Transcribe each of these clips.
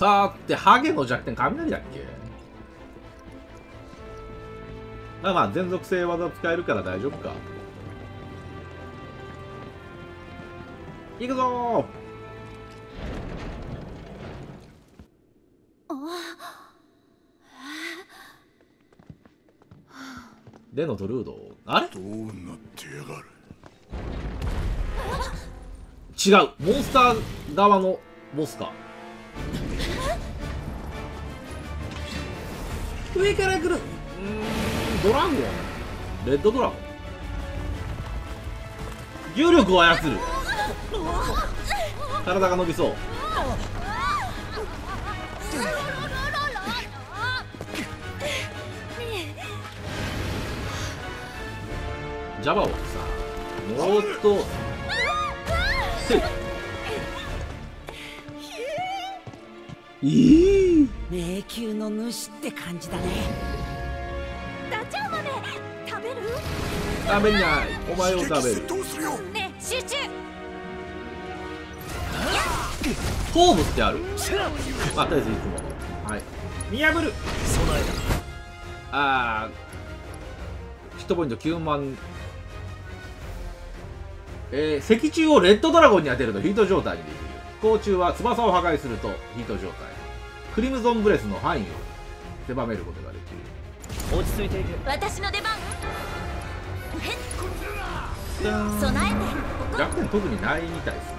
さてハゲの弱点雷だっけ？まあまあ全属性技使えるから大丈夫か。行くぞでのドルード。あれ？どうなってやがる違う。モンスター側のボスか。上から来る。うーん。ドラゴンレッドドラゴン重力を操る。体が伸びそう。ジャバをさもっと。せ いいい迷宮の主って感じだね。ダチョウ豆食べる？食べない。お前を食べる。どうするよ？ねえ集中。頭部ってある？あとり。あえずいつも。はい。見破る。備えあーヒットポイント9万。えー、石柱をレッドドラゴンに当てるとヒート状態に。できる飛行中は翼を破壊するとヒート状態。クリムゾンブレスの範囲を狭めることができる。た落ち着いていけ。私の出番？備えて。弱点特にないみたいですね。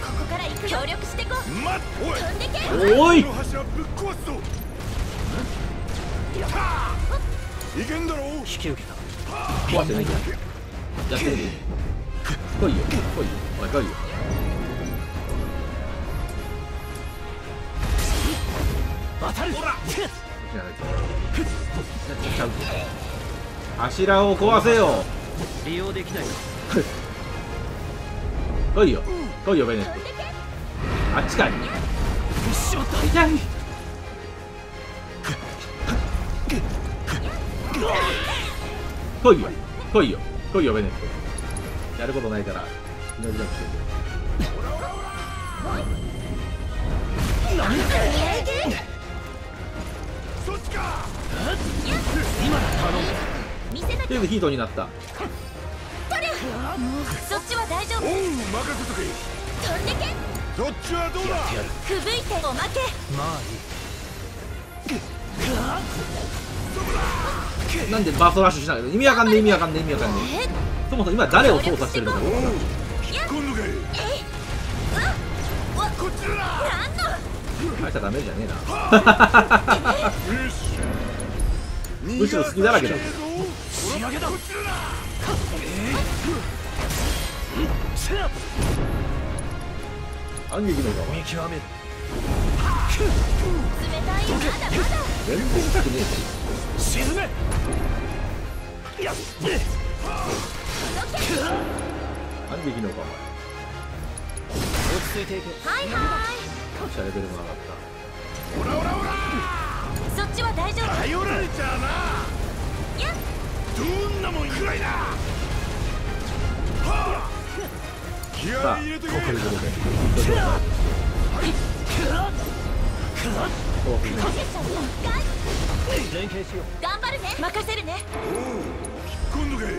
ここから行く協力してこ待っおい飛んでけ。おい！この柱ぶっ壊すぞ。いけんだろう。引き受けた。壊してないじゃんやってみる来いよ来いよ。おい来いよ。当たる。ちゃう柱を壊せよ利用できない来いよ来いよベネットあっちかい痛い来いよ来いよ来いよベネットやることないから祈りだけしてそっちか今だ頼む見せなきゃとりあえずヒートになった。そっちは大丈夫。おう任せとけ。飛んでけ。そっちはどうだやるふぶいておまけ。まあいい。なんでバーストラッシュしないの意味わかんねえ意味わかんねえ意味わかんねえ。え？そもそも今誰を操作してるのかおう引っ込んどけわこっちだ。なんのあいつはダメじゃねえなむしろ好きだらけだ。仕上げだこっちだ反撃の側見極める冷たいまだまだ。全然痛くねえし沈めやっ反撃の構落ち着いていけはいはえしゃレベルも上がっオラオラオラーいそっちは大丈夫頼られちゃあなやっどんなもんくらいだはあ気たさあ合入れてけここでここでヒート状態そう。ですねこけちゃう。か連携しよう頑張るね任せるね度けそれ。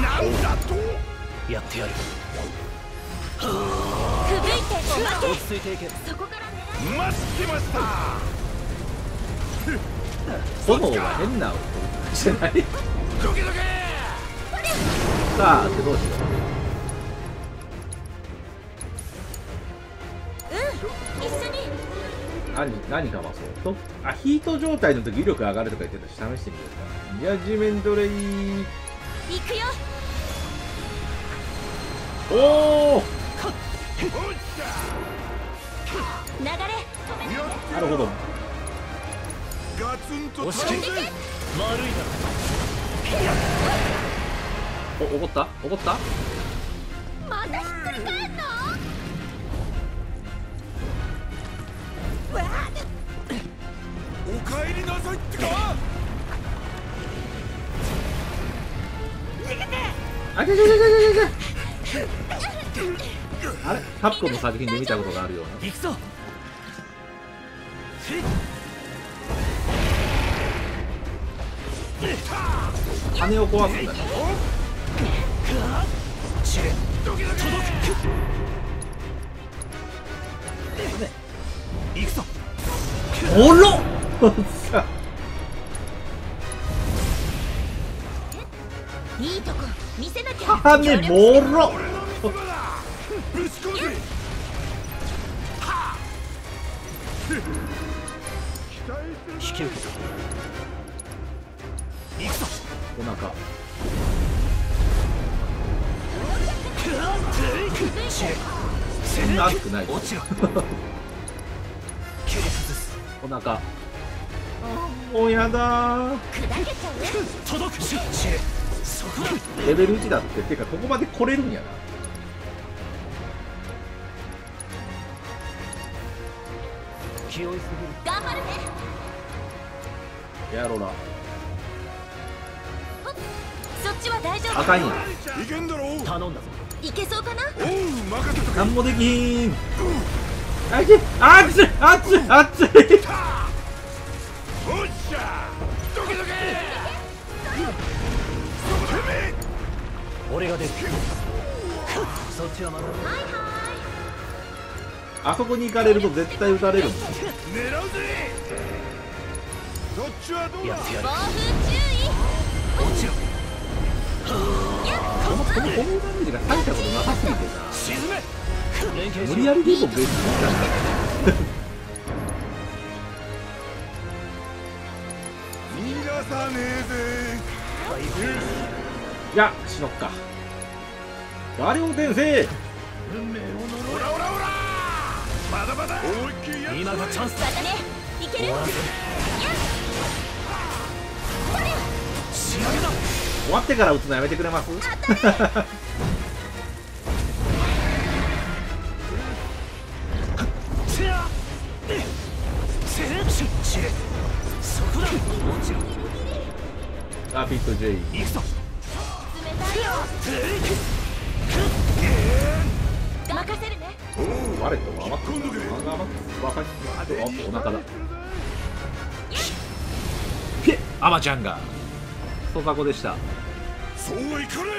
なんだと？やってやる。ふぶいておまけ。落ち着いていけ。そこから狙待ってました。変な音。してないどけどけ。さあってどうしよう。うん一緒に。う何何かまそう。とあヒート状態の時威力上がるとか言ってたし試してみようか。ジャッジメントレイ。行くよ。おお流れ。やってなるほど。ガツンと押し切悪いお怒った？怒った？またひっくり返んの？お帰りなさいってか？あちゃちゃちゃちゃちゃちゃあれ？カプコンの作品で見たことがあるような。行くぞ！羽を壊すんだね。届く行くぞ。おろいいとこ見せなきゃ羽もろぶち込んで引き受けた。行くぞ。お腹。そ んな熱くない落ちお腹。もうやだ レベル1だっててかここまで来れるんやな。気負いす頑張るね。やろらそっちは大丈夫。あかんやいけんだろぎる頼んだぞいけそうかな？おう任せもできひんあいけあっついあっついあっついおっしゃどけどけ俺が出るそっちはまだあそこに行かれると絶対撃たれるん。だ狙うぜそっちはどうだやってやる暴風注落ちろこのダメージが大したことなさすぎてさ。沈め無理やりでも別に逃がさねえぜいやしのっか我を転生オラオラオラまだまだ思いっきり。や今がチャンスだねいける終わらせる仕上げだ終わってから撃つのやめてくれます？ラピッド J 行くぞ。冷たいよ任せるね。バレットも余ってるあとお腹だ。ピエアマちゃんが。ソザコでした。そうはいかね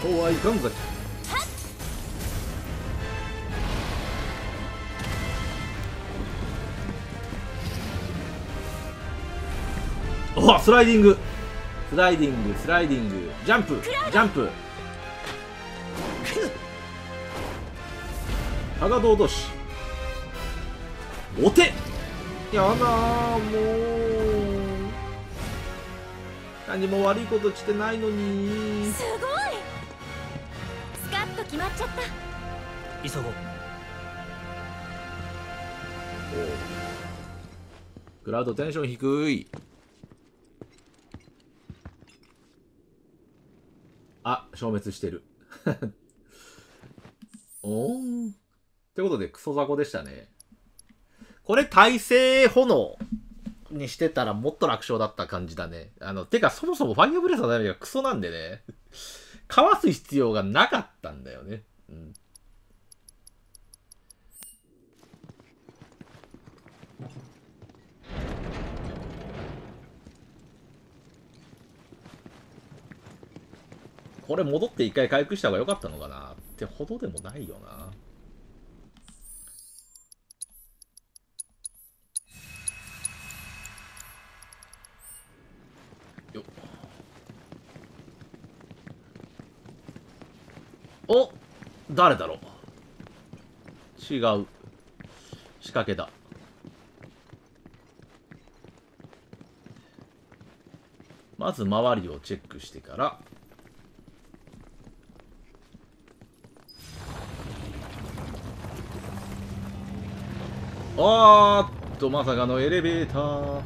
そうはいかんざきおスライディングスライディングスライディングジャンプジャンプ。ハガド落としお手やだーもう。何も悪いことしてないのに。すごい。スカッと決まっちゃった。急ごう。クラウドテンション低いあ消滅してる。おーん。ってことでクソザコでしたね。これ耐性炎にしてたらもっと楽勝だった感じだね。あのてかそもそもファイアブレスのダメージがクソなんでね。かわす必要がなかったんだよね。うん。これ戻って一回回復した方が良かったのかなってほどでもないよな。よっお誰だろう違う。仕掛けだ。まず周りをチェックしてからあーっと、まさかのエレベーター。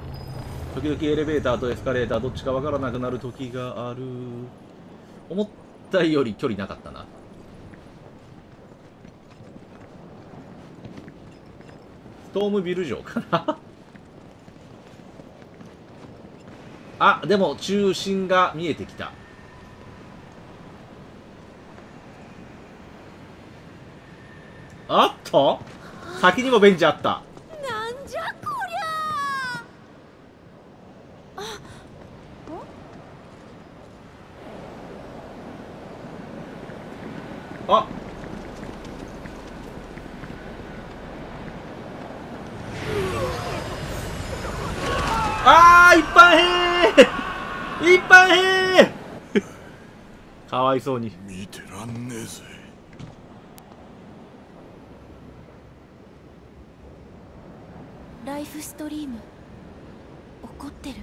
時々エレベーターとエスカレーターどっちかわからなくなる時がある。思ったより距離なかったな。ストームビル城かな あ、でも中心が見えてきた。あっと先にもベンチあった。なんじゃこりゃあ。あー一般兵。一般兵。かわいそうに見てらんねえぜライフストリーム怒ってる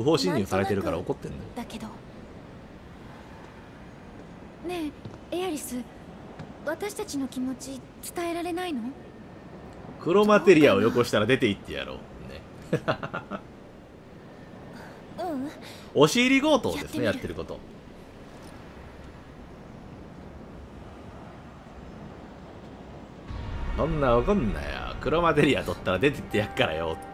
不法侵入されてるから怒ってんのよ。だけど。ねえエアリス私たちの気持ち伝えられないの？黒マテリアをよこしたら出て行ってやろう。ね。うん。押し入り強盗ですねややってること。そんな怒んなよ。黒マテリア取ったら出てってやっからよ。って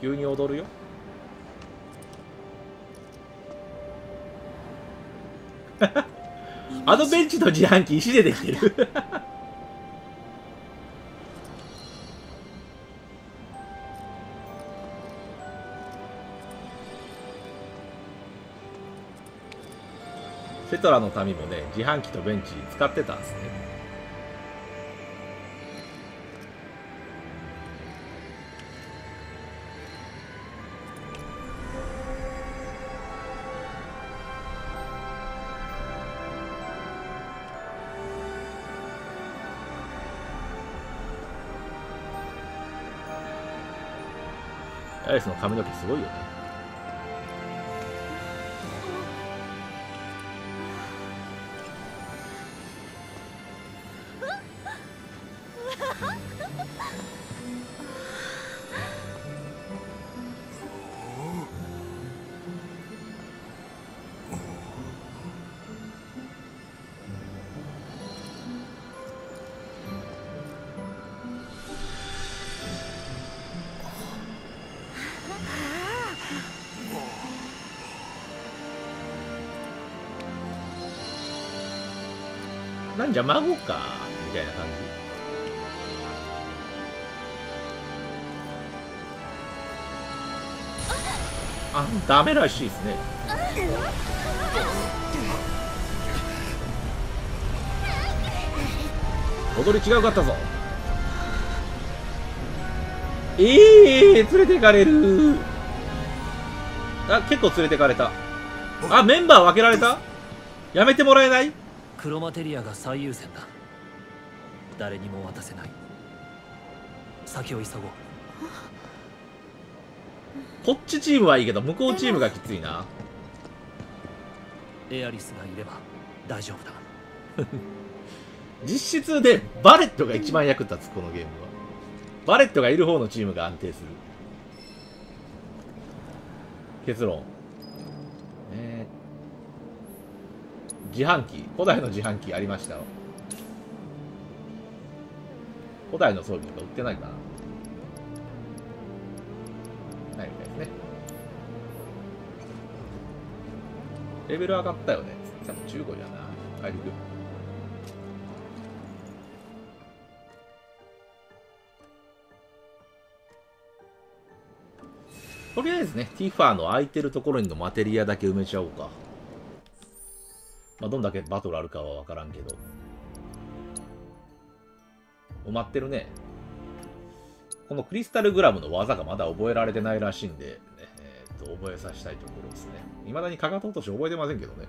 急に踊るよ。あのベンチの自販機石でできてる。セトラの民もね自販機とベンチ使ってたんですね。アイスの髪の毛すごいよね。んじゃ孫かみたいな感じあダメらしいですね踊り違うかったぞええー、連れてかれるあ結構連れてかれたあメンバー分けられたやめてもらえない黒マテリアが最優先だ。誰にも渡せない。先を急ごう。こっちチームはいいけど向こうチームがきついな。エアリスがいれば大丈夫だ。実質でバレットが一番役立つこのゲームは。バレットがいる方のチームが安定する。結論えー自販機古代の自販機ありました？よ古代の装備とか売ってないかな？ないみたいですね。レベル上がったよね。多分15じゃな回復。とりあえずね、ティファーの空いてるところにのマテリアだけ埋めちゃおうか。まあ、どんだけバトルあるかはわからんけど。埋まってるね。このクリスタルグラムの技がまだ覚えられてないらしいんで、ね、えーっと、覚えさせたいところですね。未だにかかと落とし覚えてませんけどね。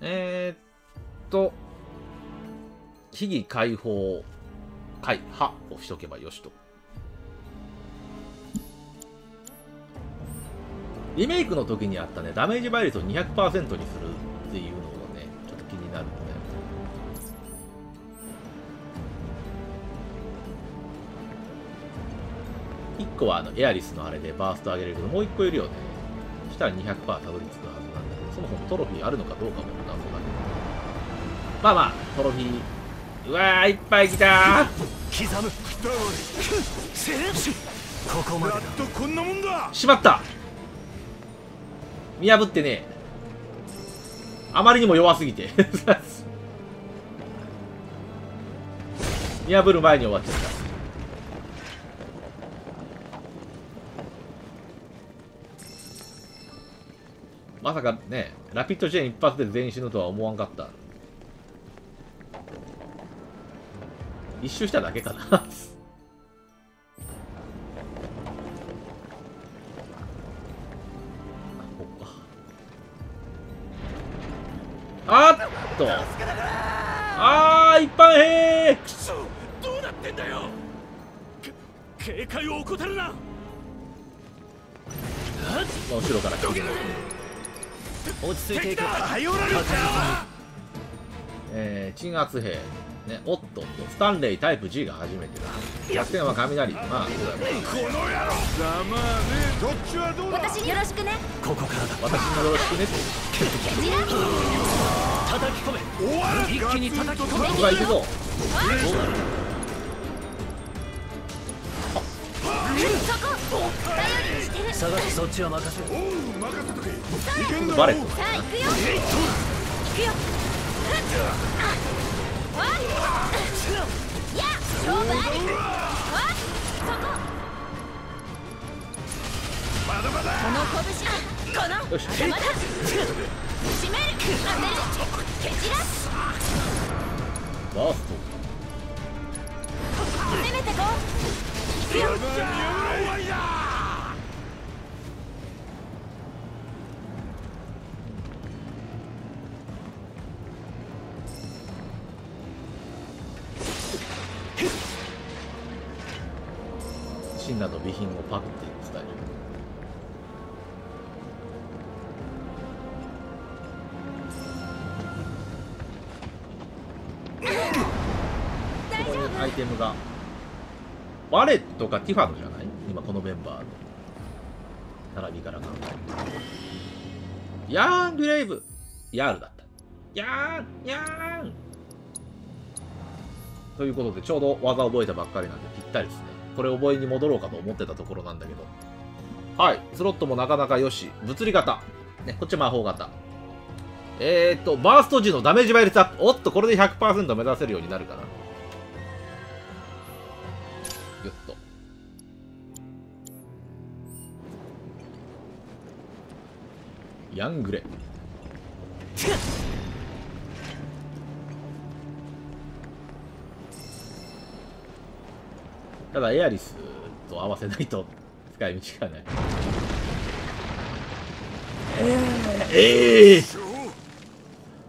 えー、っと、秘技解放、解、破をしとけばよしと。リメイクの時にあったね、ダメージ倍率を200%にする1個はあのエアリスのあれでバースト上げれるけど、もう1個いるよね。そしたら200%たどり着くはずなんだけど、そもそもトロフィーあるのかどうかも謎だけど。まあまあ、トロフィー。うわー、いっぱい来たー刻むせここまでこんなもんだしまった見破ってねあまりにも弱すぎて 見破る前に終わっちゃったまさかねラピッドチェーン一発で全員死ぬとは思わんかった。一周しただけかな。あっと。あー一般兵！クソどうなってんだよ。け警戒を怠るな。後ろから来る落ち着いていく。頼られたえー、鎮圧兵。ねおっとスタンレイタイプ G が初めてだ。弱点は雷。まあそうだねこの野郎。ざまあねどっちはどうだ？私よろしくね。ここからだ。私もよろしくねってジラ叩き込め。終わる一気に叩き込め。僕が行くぞしてるさ探しそっちは任せおう任せとけいけんだバレットあ行くよ行くよわっや勝負ありわっそこまだまだこの拳このよしまだ締める当てる蹴散らすバース攻めてこうシンナと備品をパクって伝えるアイテムが。バレットかティファノじゃない？今このメンバーの。並びから考えるとヤーン・グレイブ。ヤールだった。ヤーンヤーン。ということでちょうど技覚えたばっかりなんでぴったりですね。これ覚えに戻ろうかと思ってたところなんだけど。はい。スロットもなかなかよし。物理型。ねこっち魔法型。えー、っとバースト時のダメージ倍率アップ。おっとこれで100%目指せるようになるかな。ヤングレ。ただエアリスと合わせないと使い道がない。ええー、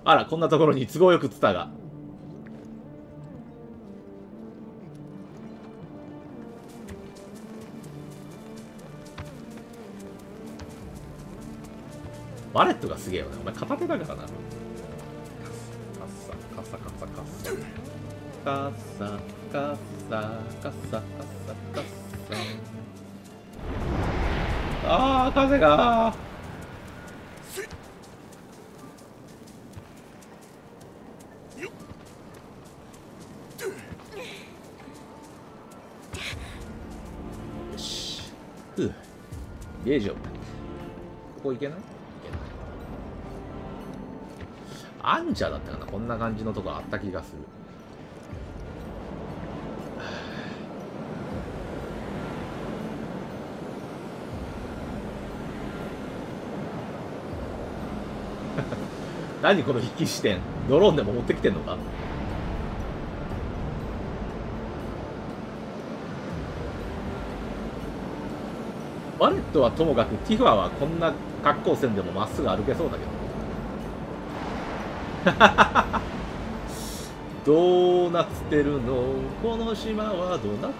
あらこんなところに都合よくツタが。バレットがすげえよね。お前片手だからな。カッサカッサカッサカッサカッサ。カッサカッサカッサカッサ。あー風が。よしふう。ゲージを。ここいけない？アンジャだったかなこんな感じのとこあった気がする。何この引き視点ドローンでも持ってきてんのか？バレットはともかくティファはこんな格好線でもまっすぐ歩けそうだけど。どうなってるの？この島はどうなっ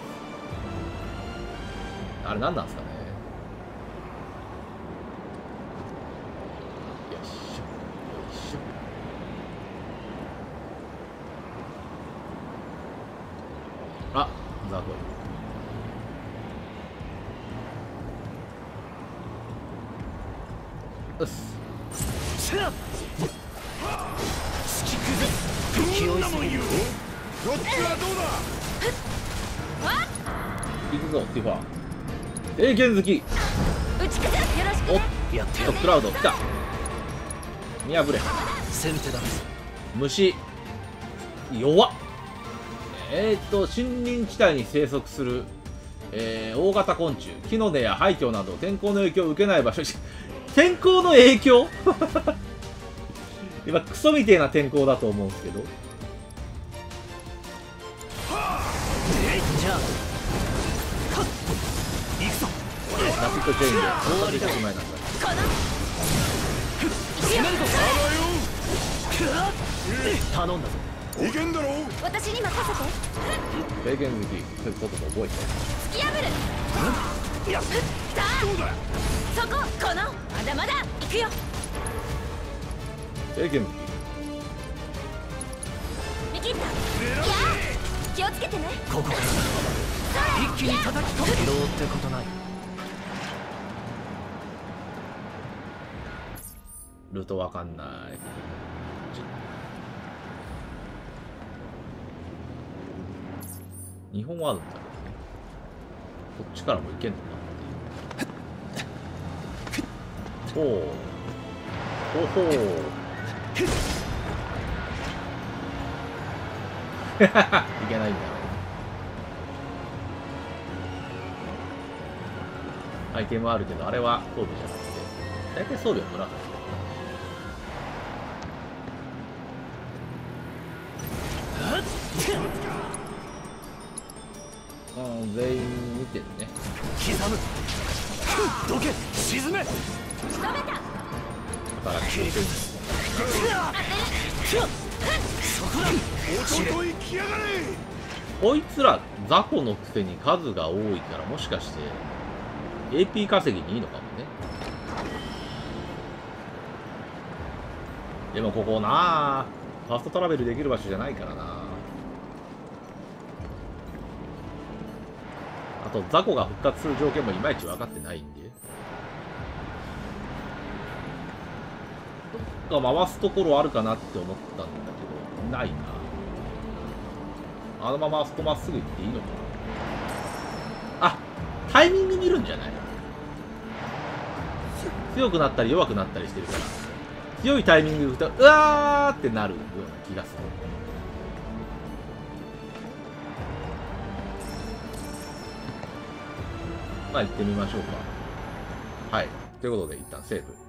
あれ何なんですか？どっちはどうだ行くぞティファ英検好きおっとクラウド来た。見破れ。先手だ虫。弱。っえー、っと森林地帯に生息する、えー大型昆虫。木の根や廃墟など天候の影響を受けない場所。天候の影響？今クソみてえな天候だと思うんですけどラピットチェインで終わりだしまいなんだ頼んだぞいけんだろ私に任せて経験好きそういうこと覚えて突き破るやっさあどうだそここのまだまだ行くよ経験好見切ったいや気をつけて。ねここから一気に叩き込むどうってことないルートわかんない。日本はあるんだけどねこっちからも行けんのかな？ほうほうほういけないんだアイテムあるけどあれは装備じゃなくて。大体装備は紫全員見てるね。刻む。どけ沈め。仕留めた。だから気をつけて。そこだ。おととい来やがれ。こいつら雑魚のくせに数が多いからもしかして AP 稼ぎにいいのかもね。でもここなあファストトラベルできる場所じゃないからなあと雑魚が復活する条件もいまいち分かってないんで。どっか回すところあるかなって思ったんだけどないな。あのままあそこまっすぐ行っていいのかな。あタイミング見るんじゃない？強くなったり弱くなったりしてるから。強いタイミングで打つとうわーってなるような気がする。まあ行ってみましょうか。はい。ということで一旦セーブ